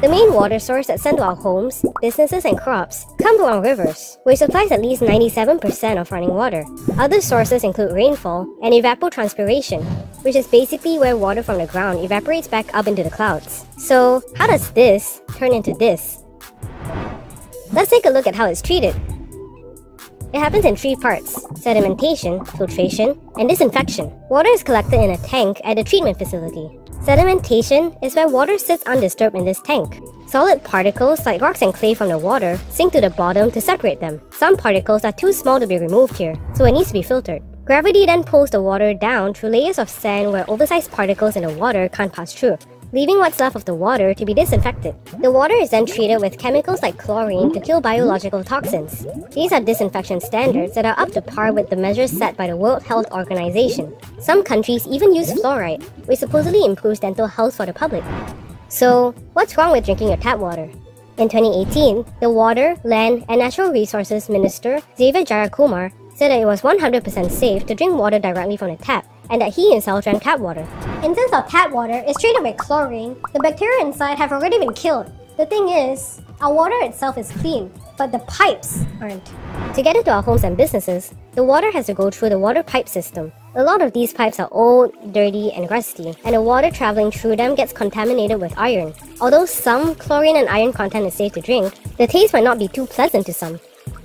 The main water source that's sent to our homes, businesses, and crops come from our rivers, which supplies at least 97% of running water. Other sources include rainfall and evapotranspiration, which is basically where water from the ground evaporates back up into the clouds. So, how does this turn into this? Let's take a look at how it's treated. It happens in three parts sedimentation, filtration, and disinfection. Water is collected in a tank at the treatment facility. Sedimentation is where water sits undisturbed in this tank. Solid particles like rocks and clay from the water sink to the bottom to separate them. Some particles are too small to be removed here, so it needs to be filtered. Gravity then pulls the water down through layers of sand where oversized particles in the water can't pass through leaving what's left of the water to be disinfected. The water is then treated with chemicals like chlorine to kill biological toxins. These are disinfection standards that are up to par with the measures set by the World Health Organization. Some countries even use fluoride, which supposedly improves dental health for the public. So, what's wrong with drinking your tap water? In 2018, the Water, Land and Natural Resources Minister Xavier Jayakumar said that it was 100% safe to drink water directly from the tap and that he himself drank tap water. In terms of tap water, it's treated with chlorine. The bacteria inside have already been killed. The thing is, our water itself is clean, but the pipes aren't. To get into our homes and businesses, the water has to go through the water pipe system. A lot of these pipes are old, dirty, and rusty, and the water traveling through them gets contaminated with iron. Although some chlorine and iron content is safe to drink, the taste might not be too pleasant to some.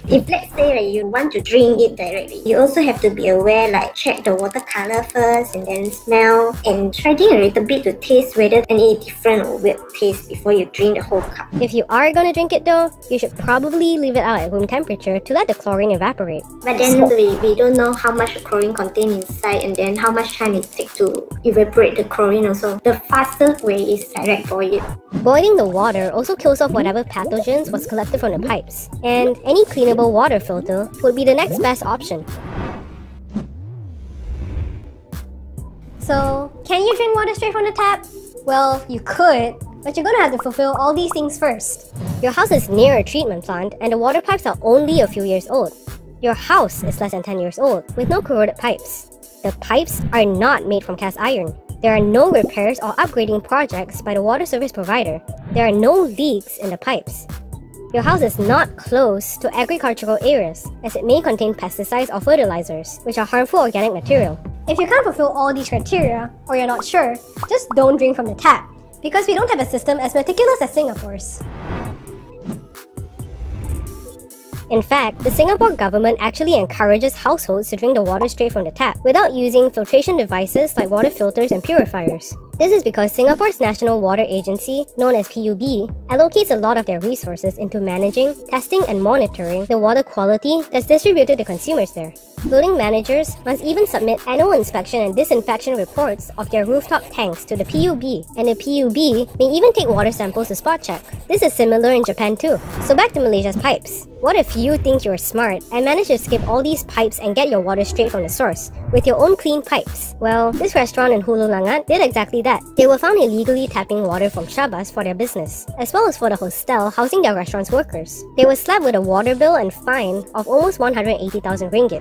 If let's say like, you want to drink it directly, you also have to be aware like check the water color first and then smell and try a little bit to taste whether any different or weird taste before you drink the whole cup. If you are gonna drink it though, you should probably leave it out at room temperature to let the chlorine evaporate. But then we, we don't know how much chlorine contains inside and then how much time it takes to evaporate the chlorine also. The fastest way is direct boil it. Boiling the water also kills off whatever pathogens was collected from the pipes, and any cleaner water filter would be the next best option. So, can you drink water straight from the tap? Well, you could, but you're gonna have to fulfill all these things first. Your house is near a treatment plant and the water pipes are only a few years old. Your house is less than 10 years old with no corroded pipes. The pipes are not made from cast iron. There are no repairs or upgrading projects by the water service provider. There are no leaks in the pipes. Your house is not close to agricultural areas, as it may contain pesticides or fertilizers, which are harmful organic material. If you can't fulfill all these criteria, or you're not sure, just don't drink from the tap, because we don't have a system as meticulous as Singapore's. In fact, the Singapore government actually encourages households to drink the water straight from the tap without using filtration devices like water filters and purifiers. This is because Singapore's National Water Agency, known as PUB, allocates a lot of their resources into managing, testing, and monitoring the water quality that's distributed to consumers there. Building managers must even submit annual inspection and disinfection reports of their rooftop tanks to the PUB, and the PUB may even take water samples to spot check. This is similar in Japan too. So back to Malaysia's pipes. What if you think you're smart and manage to skip all these pipes and get your water straight from the source, with your own clean pipes? Well, this restaurant in Hulu Langat did exactly that. They were found illegally tapping water from Syabas for their business, as well as for the hostel housing their restaurant's workers. They were slapped with a water bill and fine of almost 180,000 ringgit.